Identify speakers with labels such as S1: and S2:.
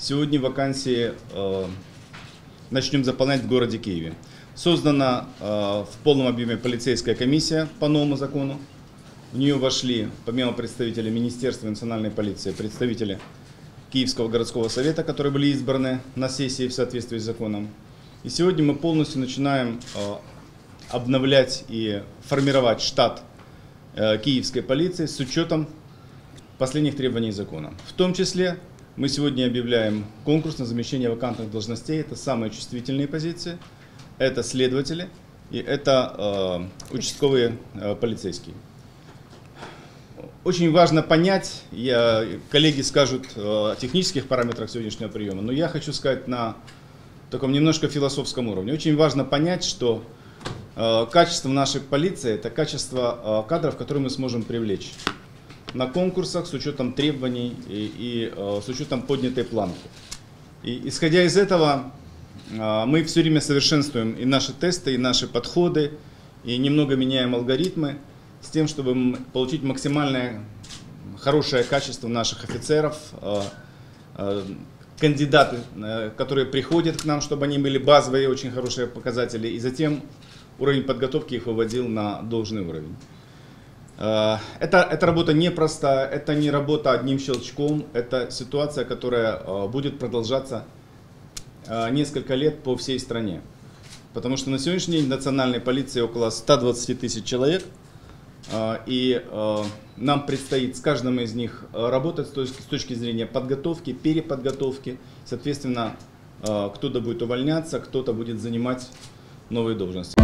S1: Сегодня вакансии э, начнем заполнять в городе Киеве. Создана э, в полном объеме полицейская комиссия по новому закону. В нее вошли, помимо представителей Министерства национальной полиции, представители Киевского городского совета, которые были избраны на сессии в соответствии с законом. И сегодня мы полностью начинаем э, обновлять и формировать штат э, киевской полиции с учетом последних требований закона. В том числе мы сегодня объявляем конкурс на замещение вакантных должностей. Это самые чувствительные позиции. Это следователи и это э, участковые э, полицейские. Очень важно понять, я, коллеги скажут э, о технических параметрах сегодняшнего приема, но я хочу сказать на таком немножко философском уровне. Очень важно понять, что э, качество нашей полиции – это качество э, кадров, которые мы сможем привлечь на конкурсах с учетом требований и, и э, с учетом поднятой планки. И исходя из этого, э, мы все время совершенствуем и наши тесты, и наши подходы, и немного меняем алгоритмы с тем, чтобы получить максимальное хорошее качество наших офицеров, э, кандидаты, которые приходят к нам, чтобы они были базовые, очень хорошие показатели, и затем уровень подготовки их выводил на должный уровень. Э, это, эта работа непростая, это не работа одним щелчком, это ситуация, которая э, будет продолжаться э, несколько лет по всей стране. Потому что на сегодняшний день национальной полиции около 120 тысяч человек, и нам предстоит с каждым из них работать с точки зрения подготовки, переподготовки. Соответственно, кто-то будет увольняться, кто-то будет занимать новые должности.